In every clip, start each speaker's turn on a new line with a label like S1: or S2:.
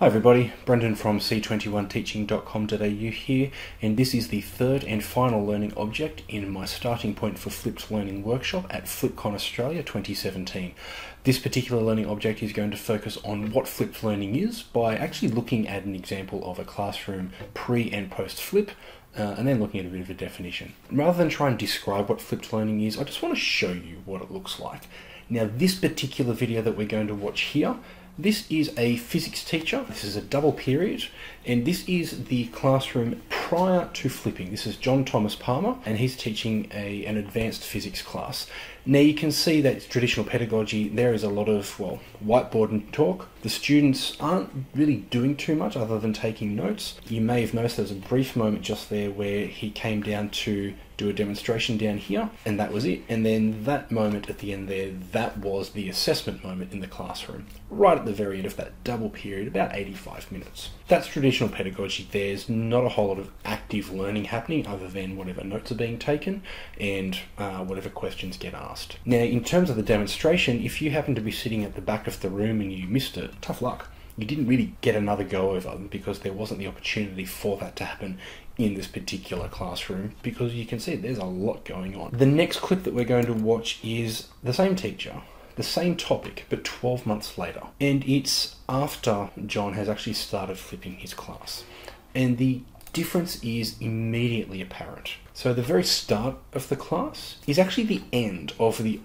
S1: Hi everybody, Brendan from c21teaching.com.au here, and this is the third and final learning object in my starting point for Flipped Learning Workshop at FlipCon Australia 2017. This particular learning object is going to focus on what flipped learning is by actually looking at an example of a classroom pre and post flip, uh, and then looking at a bit of a definition. Rather than try and describe what flipped learning is, I just want to show you what it looks like. Now, this particular video that we're going to watch here this is a physics teacher. This is a double period, and this is the classroom prior to flipping. This is John Thomas Palmer, and he's teaching a, an advanced physics class. Now you can see that traditional pedagogy, there is a lot of, well, whiteboard and talk. The students aren't really doing too much other than taking notes. You may have noticed there's a brief moment just there where he came down to do a demonstration down here, and that was it. And then that moment at the end there, that was the assessment moment in the classroom, right at the very end of that double period, about 85 minutes. That's traditional pedagogy. There's not a whole lot of active learning happening other than whatever notes are being taken and uh, whatever questions get asked. Now, in terms of the demonstration, if you happen to be sitting at the back of the room and you missed it, tough luck you didn't really get another go over because there wasn't the opportunity for that to happen in this particular classroom because you can see there's a lot going on. The next clip that we're going to watch is the same teacher, the same topic, but 12 months later. And it's after John has actually started flipping his class. And the difference is immediately apparent. So the very start of the class is actually the end of the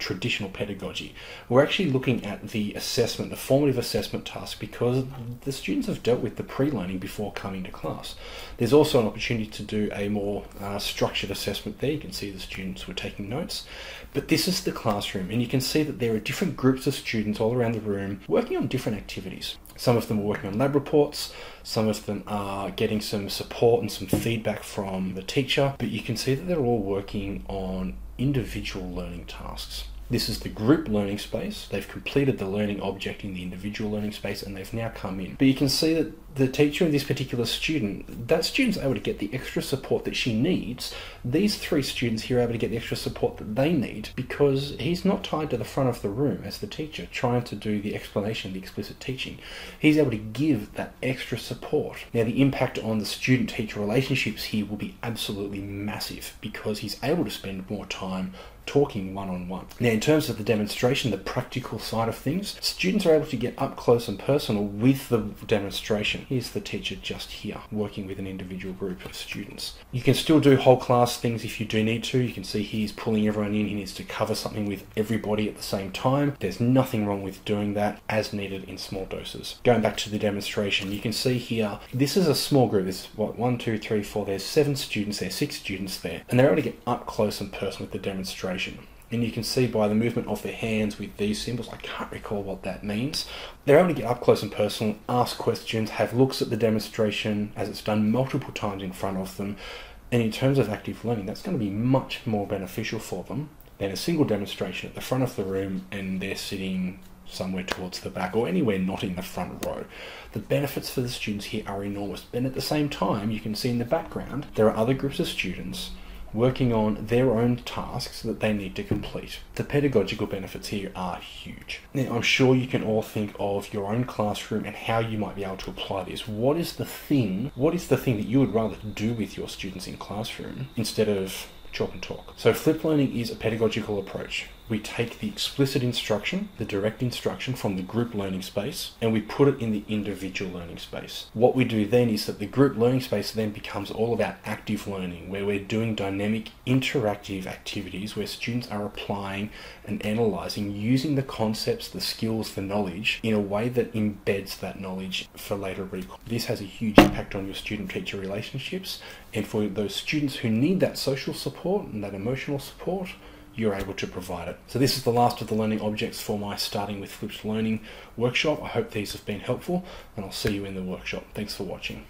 S1: traditional pedagogy. We're actually looking at the assessment, the formative assessment task, because the students have dealt with the pre-learning before coming to class. There's also an opportunity to do a more uh, structured assessment there. You can see the students were taking notes. But this is the classroom, and you can see that there are different groups of students all around the room working on different activities. Some of them are working on lab reports, some of them are getting some support and some feedback from the teacher, but you can see that they're all working on individual learning tasks. This is the group learning space. They've completed the learning object in the individual learning space and they've now come in. But you can see that the teacher and this particular student, that student's able to get the extra support that she needs. These three students here are able to get the extra support that they need because he's not tied to the front of the room as the teacher trying to do the explanation, the explicit teaching. He's able to give that extra support. Now, the impact on the student teacher relationships here will be absolutely massive because he's able to spend more time talking one on one. Now, in terms of the demonstration, the practical side of things, students are able to get up close and personal with the demonstration Here's the teacher just here, working with an individual group of students. You can still do whole class things if you do need to. You can see he's pulling everyone in. He needs to cover something with everybody at the same time. There's nothing wrong with doing that as needed in small doses. Going back to the demonstration, you can see here, this is a small group. There's what, one, two, three, four, there's seven students there, six students there, and they're able to get up close and personal with the demonstration. And you can see by the movement of their hands with these symbols, I can't recall what that means. They're able to get up close and personal, ask questions, have looks at the demonstration as it's done multiple times in front of them. And in terms of active learning, that's going to be much more beneficial for them than a single demonstration at the front of the room and they're sitting somewhere towards the back or anywhere not in the front row. The benefits for the students here are enormous. And at the same time, you can see in the background, there are other groups of students working on their own tasks that they need to complete. The pedagogical benefits here are huge. Now, I'm sure you can all think of your own classroom and how you might be able to apply this. What is the thing, what is the thing that you would rather do with your students in classroom instead of chalk and talk. So flipped learning is a pedagogical approach. We take the explicit instruction, the direct instruction from the group learning space, and we put it in the individual learning space. What we do then is that the group learning space then becomes all about active learning, where we're doing dynamic, interactive activities where students are applying and analysing using the concepts, the skills, the knowledge in a way that embeds that knowledge for later recall. This has a huge impact on your student-teacher relationships, and for those students who need that social support and that emotional support, you're able to provide it. So this is the last of the learning objects for my Starting with Flipped Learning workshop. I hope these have been helpful and I'll see you in the workshop. Thanks for watching.